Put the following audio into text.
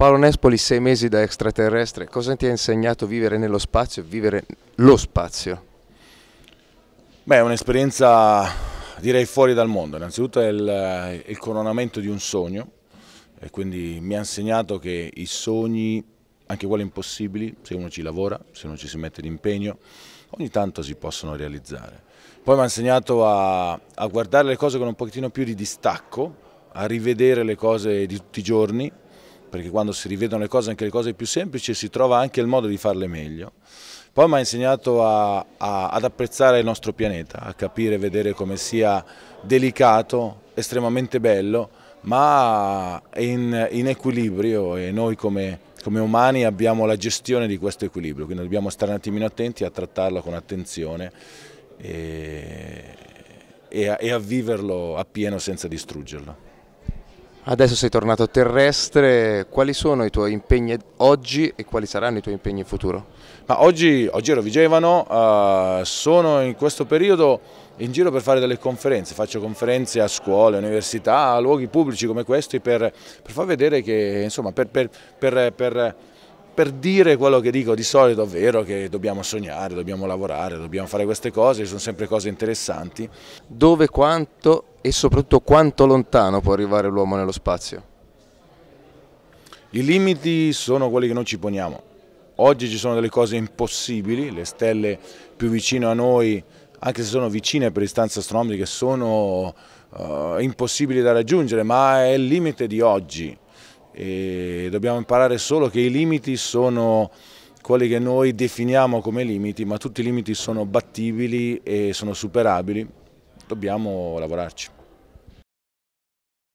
Paolo Nespoli, sei mesi da extraterrestre, cosa ti ha insegnato vivere nello spazio e vivere lo spazio? Beh, è un'esperienza direi fuori dal mondo, innanzitutto è il, il coronamento di un sogno e quindi mi ha insegnato che i sogni, anche quelli impossibili, se uno ci lavora, se uno ci si mette d'impegno, ogni tanto si possono realizzare. Poi mi ha insegnato a, a guardare le cose con un pochettino più di distacco, a rivedere le cose di tutti i giorni, perché quando si rivedono le cose, anche le cose più semplici, si trova anche il modo di farle meglio. Poi mi ha insegnato a, a, ad apprezzare il nostro pianeta, a capire e vedere come sia delicato, estremamente bello, ma in, in equilibrio e noi come, come, umani abbiamo la gestione di questo equilibrio, quindi dobbiamo stare un attimino attenti a trattarlo con attenzione e, e, a, e a viverlo appieno senza distruggerlo. Adesso sei tornato terrestre, quali sono i tuoi impegni oggi e quali saranno i tuoi impegni in futuro? Ma oggi, oggi ero Vigevano, uh, sono in questo periodo in giro per fare delle conferenze, faccio conferenze a scuole, università, a luoghi pubblici come questi per, per far vedere che, insomma, per, per, per per dire quello che dico di solito, ovvero che dobbiamo sognare, dobbiamo lavorare, dobbiamo fare queste cose, sono sempre cose interessanti. Dove, quanto e soprattutto quanto lontano può arrivare l'uomo nello spazio? I limiti sono quelli che noi ci poniamo. Oggi ci sono delle cose impossibili, le stelle più vicine a noi, anche se sono vicine per distanze astronomiche, sono uh, impossibili da raggiungere, ma è il limite di oggi e dobbiamo imparare solo che i limiti sono quelli che noi definiamo come limiti, ma tutti i limiti sono battibili e sono superabili, dobbiamo lavorarci.